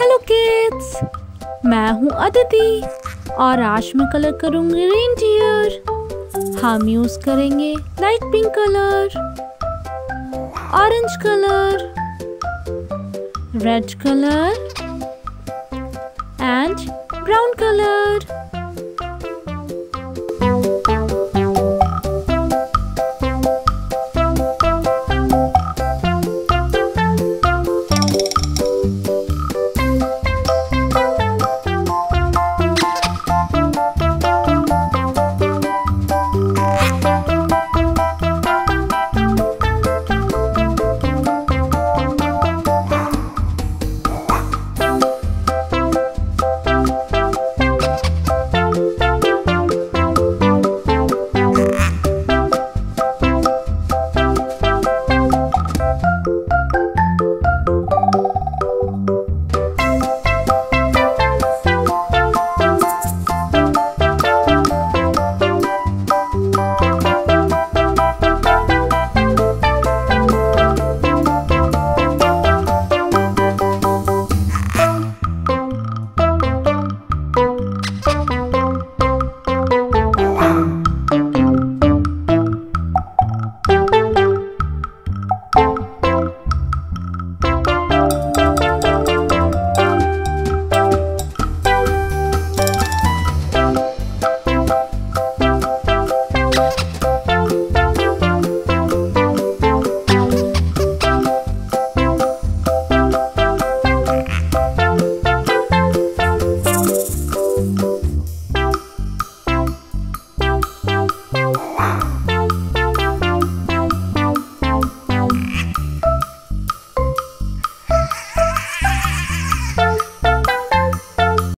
hello kids मैं हूँ अदिति और आज मैं कलर करूँगी रेनडियर हम यूज़ करेंगे light pink colour orange colour red colour and brown colour 啦。